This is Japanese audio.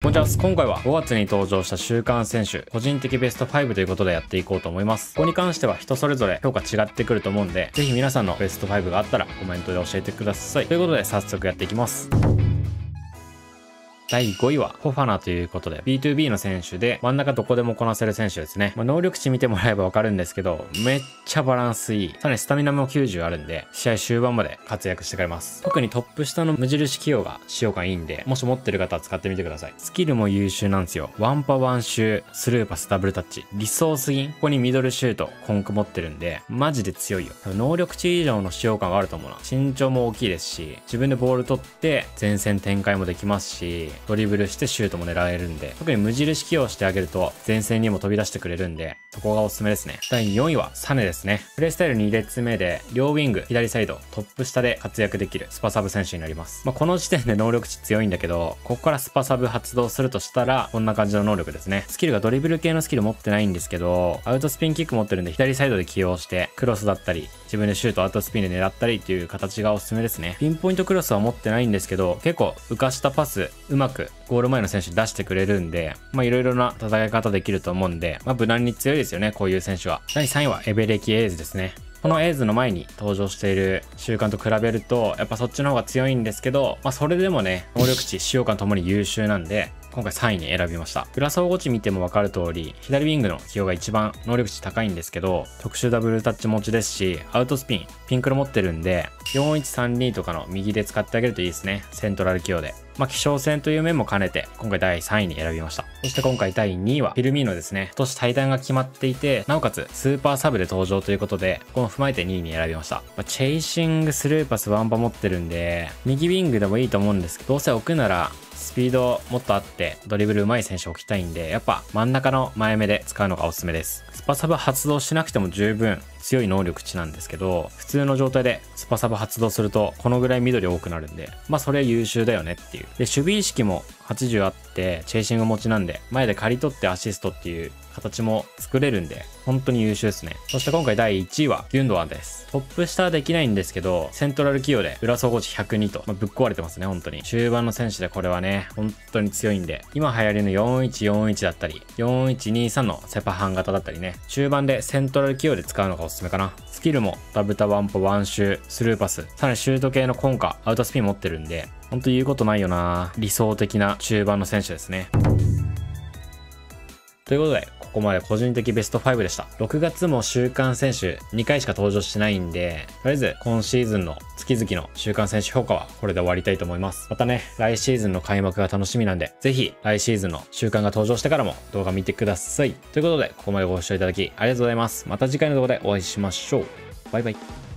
こんにちは。今回は5月に登場した週刊選手、個人的ベスト5ということでやっていこうと思います。ここに関しては人それぞれ評価違ってくると思うんで、ぜひ皆さんのベスト5があったらコメントで教えてください。ということで早速やっていきます。第5位は、フォファナということで、B2B の選手で、真ん中どこでもこなせる選手ですね。まあ、能力値見てもらえばわかるんですけど、めっちゃバランスいい。さらにスタミナも90あるんで、試合終盤まで活躍してくれます。特にトップ下の無印器用が使用感いいんで、もし持ってる方は使ってみてください。スキルも優秀なんですよ。ワンパワンシュー、スルーパス、ダブルタッチ。理想すぎん。ここにミドルシュート、コンク持ってるんで、マジで強いよ。能力値以上の使用感があると思うな。身長も大きいですし、自分でボール取って、前線展開もできますし、ドリブルしてシュートも狙えるんで、特に無印起用してあげると、前線にも飛び出してくれるんで、そこがおすすめですね。第4位は、サネですね。プレイスタイル2列目で、両ウィング、左サイド、トップ下で活躍できるスパサブ選手になります。まあ、この時点で 能力値強いんだけど、ここからスパサブ発動するとしたら、こんな感じの能力ですね。スキルがドリブル系のスキル持ってないんですけど、アウトスピンキック持ってるんで、左サイドで起用して、クロスだったり、自分でシュート、アウトスピンで狙ったりっていう形がおすすめですね。ピンポイントクロスは持ってないんですけど、結構浮かしたパス、うまくゴール前の選手出してくれるんで、まあいろいろな戦い方できると思うんで、まあ無難に強いですよね、こういう選手は。第3位はエベレキエーズですね。このエイズの前に登場している習慣と比べると、やっぱそっちの方が強いんですけど、まあそれでもね、能力値、使用感ともに優秀なんで、今回3位に選びました。裏総合値見てもわかる通り、左ウィングの起用が一番能力値高いんですけど、特殊ダブルタッチ持ちですし、アウトスピン、ピンクロ持ってるんで、4132とかの右で使ってあげるといいですね。セントラル起用で。まあ、希少戦という面も兼ねて、今回第3位に選びました。そして今回第2位は、フィルミーノですね。今年対談が決まっていて、なおかつ、スーパーサブで登場ということで、この踏まえて2位に選びました。まあ、チェイシング、スルーパス、ワンパ持ってるんで、右ウィングでもいいと思うんですけど、どうせ置くなら、スピードもっとあってドリブル上手い選手を置きたいんで、やっぱ真ん中の前目で使うのがおすすめです。スパサブ発動しなくても十分強い能力値なんですけど、普通の状態でスパサブ発動するとこのぐらい緑多くなるんで、まあそれ優秀だよねっていう。で、守備意識も80あって、チェイシング持ちなんで、前で刈り取ってアシストっていう形も作れるんで、本当に優秀ですね。そして今回第1位はギュンドアンです。トップ下はできないんですけど、セントラル起用で裏総合値102と、まあ、ぶっ壊れてますね、本当に。終盤の選手でこれはね、本当に強いんで、今流行りの4141だったり、4123のセパハン型だったりね、中盤でセントラル起用で使うのがおすすめかな。スキルもダブタワンポワンシュー、スルーパス、さらにシュート系のコンカ、アウトスピン持ってるんで、ほんと言うことないよな理想的な中盤の選手ですね。ということで、ここまで個人的ベスト5でした。6月も週刊選手2回しか登場してないんで、とりあえず今シーズンの月々の週刊選手評価はこれで終わりたいと思います。またね、来シーズンの開幕が楽しみなんで、ぜひ来シーズンの週間が登場してからも動画見てください。ということで、ここまでご視聴いただきありがとうございます。また次回の動画でお会いしましょう。バイバイ。